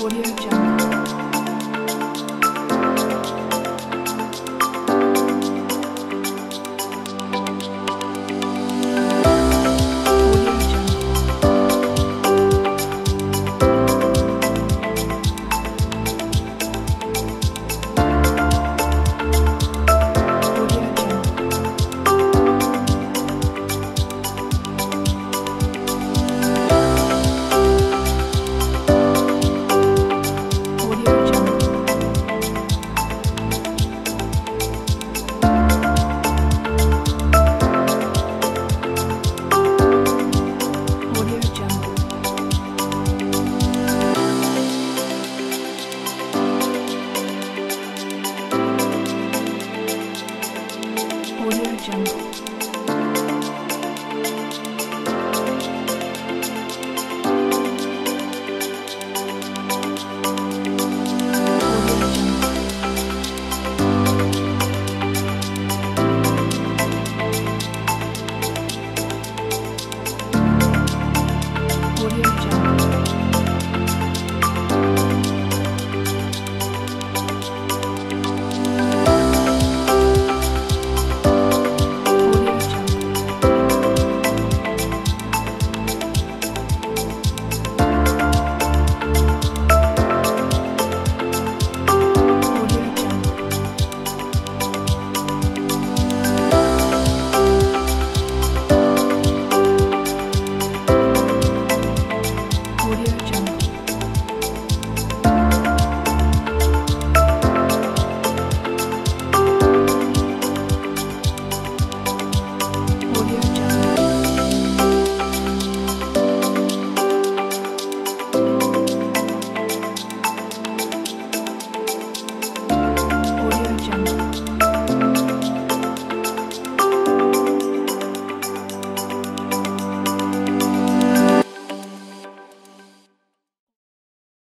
Audio Jungle. Jungle.